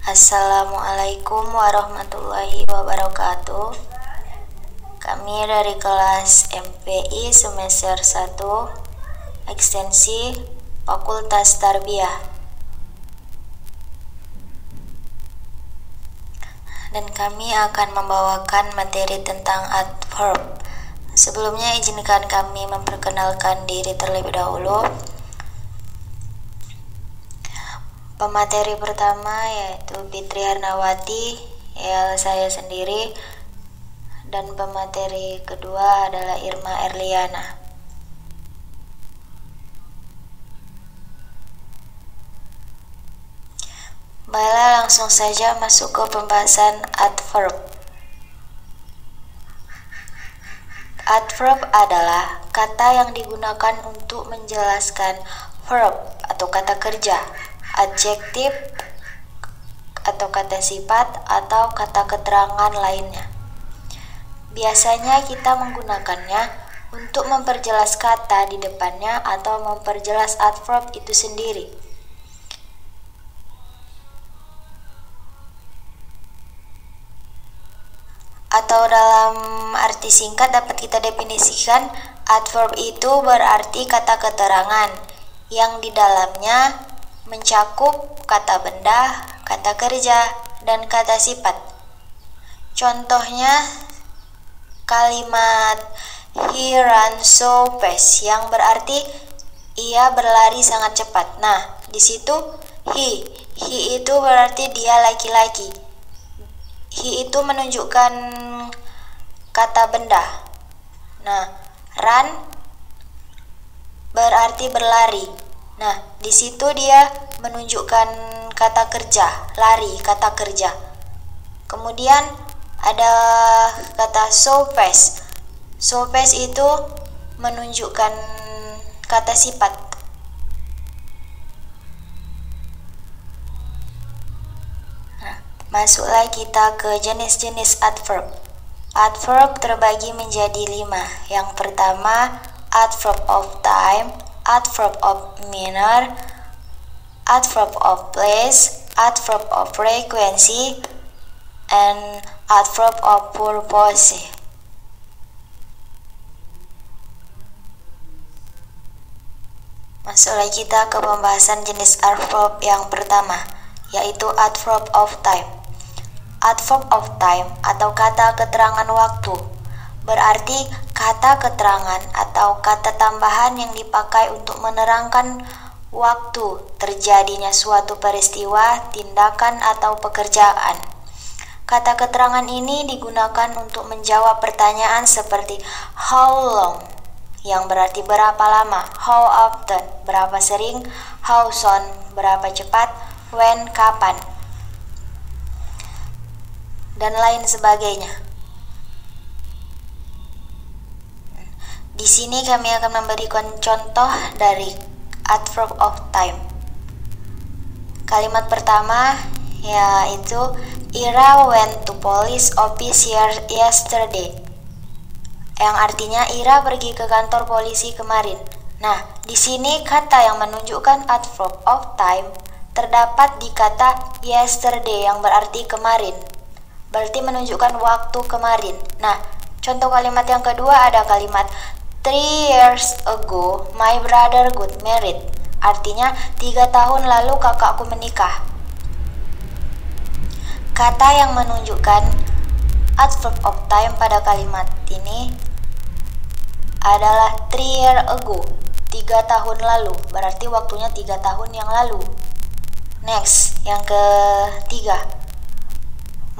Assalamualaikum warahmatullahi wabarakatuh. Kami dari kelas MPI semester 1 ekstensi Fakultas Tarbiyah. Dan kami akan membawakan materi tentang adverb. Sebelumnya izinkan kami memperkenalkan diri terlebih dahulu. Pemateri pertama yaitu Fitri Harnawati, ya saya sendiri, dan pemateri kedua adalah Irma Erliana. Baiklah langsung saja masuk ke pembahasan adverb. Adverb adalah kata yang digunakan untuk menjelaskan verb atau kata kerja adjektif atau kata sifat atau kata keterangan lainnya. Biasanya kita menggunakannya untuk memperjelas kata di depannya atau memperjelas adverb itu sendiri. Atau dalam arti singkat dapat kita definisikan adverb itu berarti kata keterangan yang di dalamnya mencakup kata benda, kata kerja, dan kata sifat. Contohnya kalimat he ran so fast yang berarti ia berlari sangat cepat. Nah, di situ he, he itu berarti dia laki-laki. He itu menunjukkan kata benda. Nah, run berarti berlari. Nah, di situ dia menunjukkan kata kerja, lari, kata kerja. Kemudian ada kata so fast. So fast itu menunjukkan kata sifat. Nah, masuklah kita ke jenis-jenis adverb. Adverb terbagi menjadi lima. Yang pertama, adverb of time, adverb of manner, adverb of place, adverb of frequency, and adverb of purpose. Masuklah kita ke pembahasan jenis adverb yang pertama, yaitu adverb of time. Adverb of time atau kata keterangan waktu berarti kata keterangan atau kata tambahan yang dipakai untuk menerangkan waktu terjadinya suatu peristiwa, tindakan, atau pekerjaan. Kata keterangan ini digunakan untuk menjawab pertanyaan seperti how long yang berarti berapa lama, how often berapa sering, how soon berapa cepat, when kapan, dan lain sebagainya. Di sini kami akan memberikan contoh dari adverb of time. Kalimat pertama yaitu Ira went to police office yesterday. Yang artinya Ira pergi ke kantor polisi kemarin. Nah, di sini kata yang menunjukkan adverb of time terdapat di kata yesterday yang berarti kemarin. Berarti menunjukkan waktu kemarin. Nah, contoh kalimat yang kedua ada kalimat Three years ago, my brother got married. Artinya, tiga tahun lalu kakakku menikah. Kata yang menunjukkan adverb of time pada kalimat ini adalah three years ago, tiga tahun lalu. Berarti waktunya tiga tahun yang lalu. Next, yang ketiga.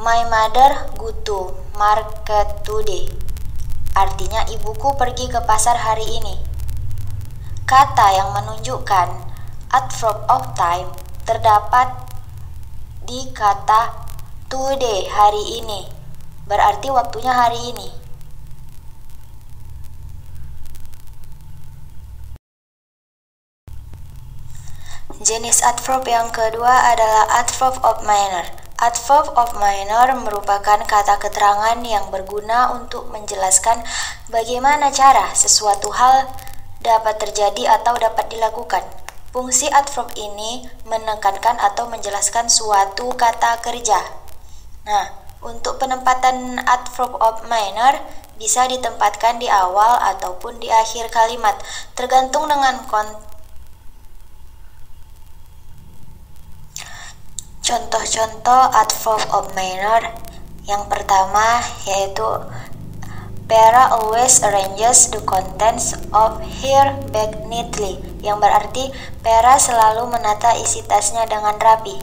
My mother go to market today. Artinya ibuku pergi ke pasar hari ini. Kata yang menunjukkan adverb of time terdapat di kata today hari ini. Berarti waktunya hari ini. Jenis adverb yang kedua adalah adverb of manner. Adverb of minor merupakan kata keterangan yang berguna untuk menjelaskan bagaimana cara sesuatu hal dapat terjadi atau dapat dilakukan. fungsi adverb ini menekankan atau menjelaskan suatu kata kerja. Nah, untuk penempatan adverb of minor bisa ditempatkan di awal ataupun di akhir kalimat, tergantung dengan konteks Contoh-contoh adverb of minor yang pertama yaitu Vera always arranges the contents of her bag neatly yang berarti Vera selalu menata isi tasnya dengan rapi.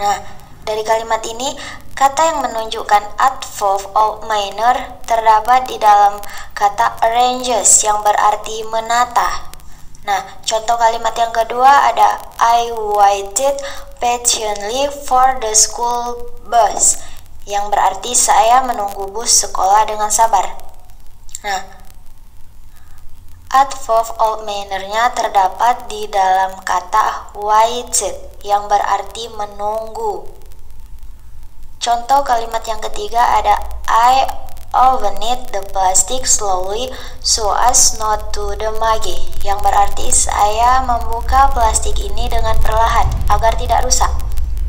Nah, dari kalimat ini kata yang menunjukkan adverb of minor terdapat di dalam kata arranges yang berarti menata. Nah, contoh kalimat yang kedua ada I waited patiently for the school bus yang berarti saya menunggu bus sekolah dengan sabar. Nah, adverb of manner-nya terdapat di dalam kata waited yang berarti menunggu. Contoh kalimat yang ketiga ada I Ovenit the plastic slowly so as not to damage yang berarti saya membuka plastik ini dengan perlahan agar tidak rusak.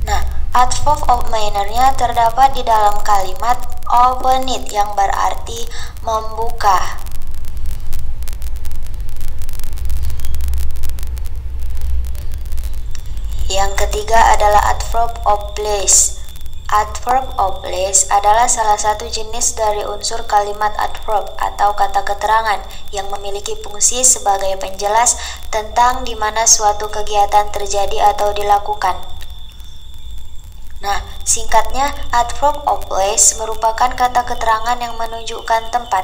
Nah, adverb of manner-nya terdapat di dalam kalimat open it yang berarti membuka. Yang ketiga adalah adverb of place. Adverb of place adalah salah satu jenis dari unsur kalimat adverb atau kata keterangan yang memiliki fungsi sebagai penjelas tentang di mana suatu kegiatan terjadi atau dilakukan. Nah, singkatnya, adverb of place merupakan kata keterangan yang menunjukkan tempat.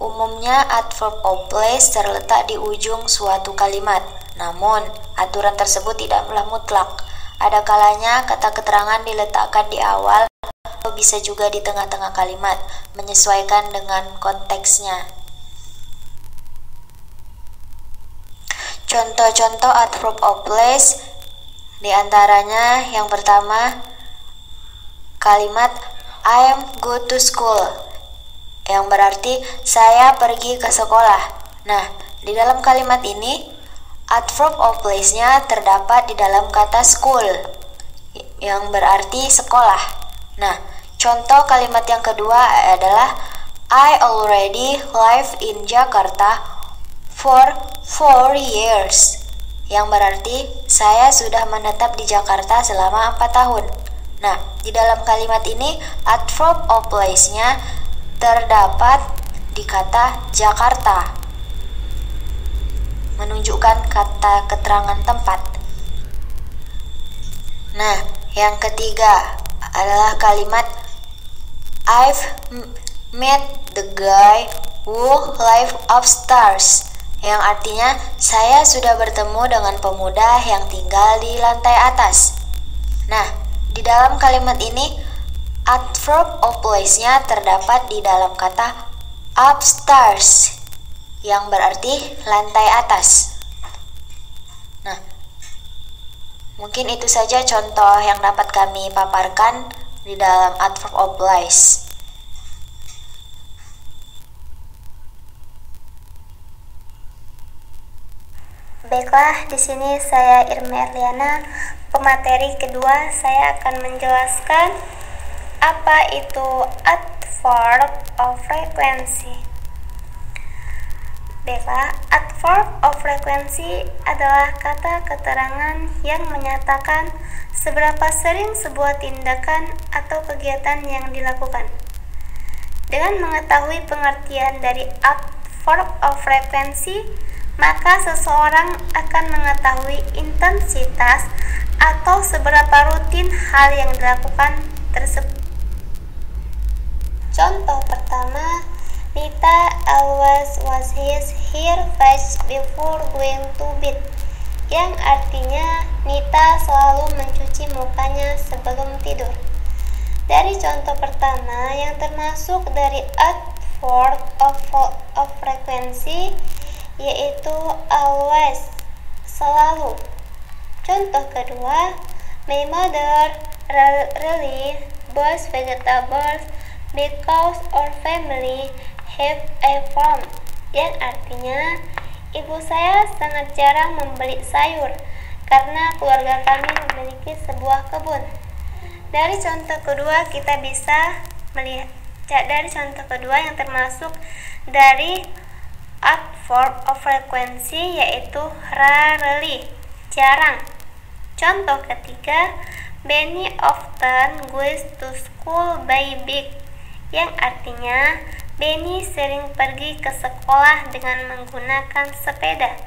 Umumnya, adverb of place terletak di ujung suatu kalimat. Namun, aturan tersebut tidaklah mutlak ada kalanya kata keterangan diletakkan di awal atau bisa juga di tengah-tengah kalimat, menyesuaikan dengan konteksnya. Contoh-contoh adverb of place di antaranya yang pertama kalimat I am go to school yang berarti saya pergi ke sekolah. Nah, di dalam kalimat ini Adverb of place-nya terdapat di dalam kata school yang berarti sekolah. Nah, contoh kalimat yang kedua adalah I already live in Jakarta for four years yang berarti saya sudah menetap di Jakarta selama empat tahun. Nah, di dalam kalimat ini adverb of place-nya terdapat di kata Jakarta menunjukkan kata keterangan tempat. Nah, yang ketiga adalah kalimat I've met the guy who live upstairs yang artinya saya sudah bertemu dengan pemuda yang tinggal di lantai atas. Nah, di dalam kalimat ini adverb of place-nya terdapat di dalam kata upstairs yang berarti lantai atas. Nah, mungkin itu saja contoh yang dapat kami paparkan di dalam adverb of place. Baiklah, di sini saya Irma Erliana. Pemateri kedua saya akan menjelaskan apa itu adverb of frequency. Bella, adverb of frequency adalah kata keterangan yang menyatakan seberapa sering sebuah tindakan atau kegiatan yang dilakukan. Dengan mengetahui pengertian dari adverb of frequency, maka seseorang akan mengetahui intensitas atau seberapa rutin hal yang dilakukan tersebut. Contoh pertama, Nita always was his hair face before going to bed yang artinya Nita selalu mencuci mukanya sebelum tidur. Dari contoh pertama yang termasuk dari adverb of, of frequency yaitu always selalu. Contoh kedua, my mother really buys vegetables because our family have a farm yang artinya Ibu saya sangat jarang membeli sayur karena keluarga kami memiliki sebuah kebun. Dari contoh kedua kita bisa melihat dari contoh kedua yang termasuk dari art form of frequency yaitu rarely, jarang. Contoh ketiga, Benny often goes to school by bike yang artinya Benny sering pergi ke sekolah dengan menggunakan sepeda.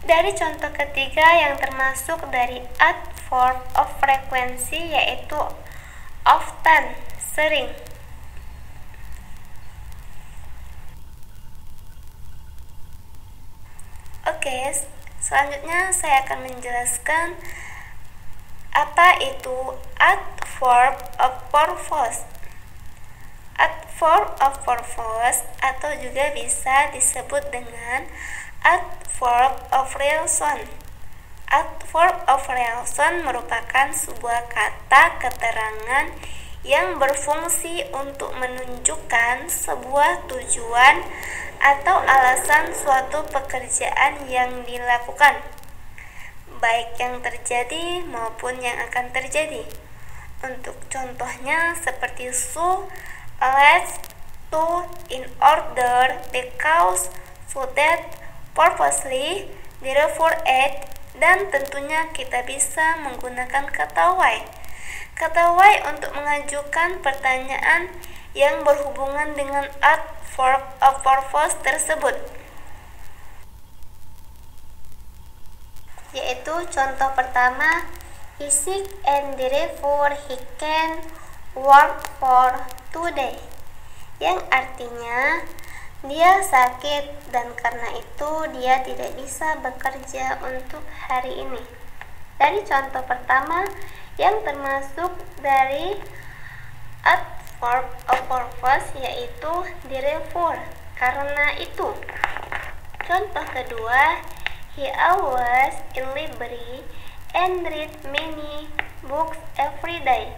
Dari contoh ketiga yang termasuk dari form of frequency yaitu often, sering. Oke, selanjutnya saya akan menjelaskan apa itu form of purpose form of purpose atau juga bisa disebut dengan art form of relation. Art form of relation merupakan sebuah kata keterangan yang berfungsi untuk menunjukkan sebuah tujuan atau alasan suatu pekerjaan yang dilakukan, baik yang terjadi maupun yang akan terjadi. Untuk contohnya seperti su let's to in order because so that purposely therefore at dan tentunya kita bisa menggunakan kata why. Kata why untuk mengajukan pertanyaan yang berhubungan dengan art for a purpose tersebut. Yaitu contoh pertama, he sick and therefore he can work for today yang artinya dia sakit dan karena itu dia tidak bisa bekerja untuk hari ini. Dari contoh pertama yang termasuk dari at verb of purpose yaitu therefore karena itu. Contoh kedua, he always in library and read many books every day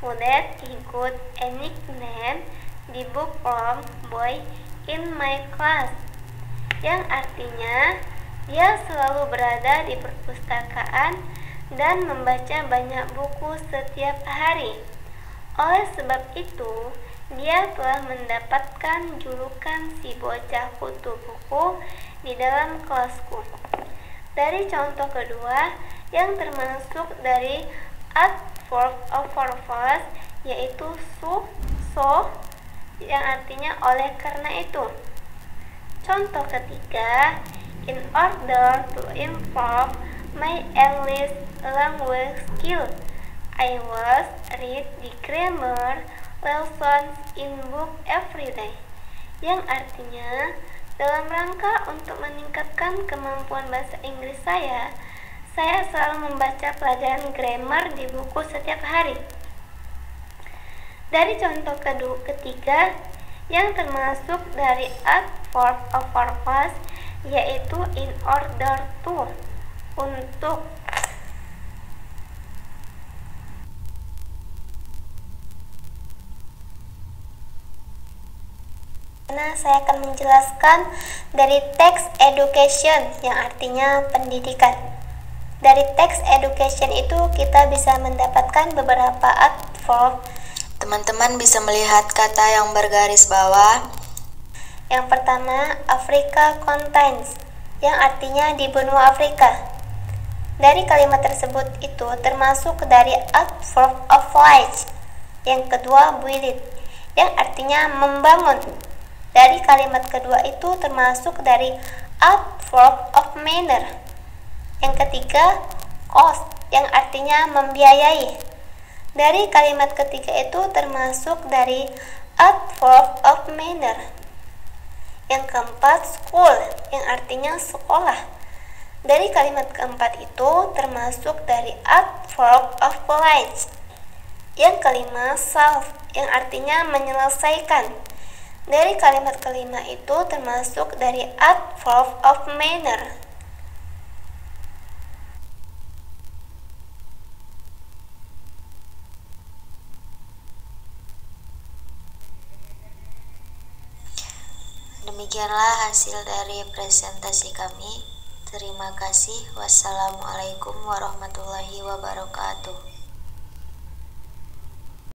he could a nickname the book from boy in my class yang artinya dia selalu berada di perpustakaan dan membaca banyak buku setiap hari. Oleh sebab itu, dia telah mendapatkan julukan si bocah kutu buku di dalam kelasku. Dari contoh kedua, yang termasuk dari verb of purpose yaitu su, so yang artinya oleh karena itu. Contoh ketiga, in order to improve my English language skill, I was read the grammar lessons in book every day. Yang artinya, dalam rangka untuk meningkatkan kemampuan bahasa Inggris saya, saya selalu membaca pelajaran grammar di buku setiap hari. Dari contoh kedua ketiga yang termasuk dari art form of purpose yaitu in order to untuk Nah, saya akan menjelaskan dari text education yang artinya pendidikan. Dari teks education itu kita bisa mendapatkan beberapa adverb. Teman-teman bisa melihat kata yang bergaris bawah. Yang pertama, Africa contains, yang artinya di benua Afrika. Dari kalimat tersebut itu termasuk dari adverb of light. Yang kedua, build, yang artinya membangun. Dari kalimat kedua itu termasuk dari adverb of manner yang ketiga, cost yang artinya membiayai. Dari kalimat ketiga itu termasuk dari adverb of manner. Yang keempat, school yang artinya sekolah. Dari kalimat keempat itu termasuk dari adverb of polite. Yang kelima, solve yang artinya menyelesaikan. Dari kalimat kelima itu termasuk dari adverb of manner. Demikianlah hasil dari presentasi kami. Terima kasih. Wassalamualaikum warahmatullahi wabarakatuh.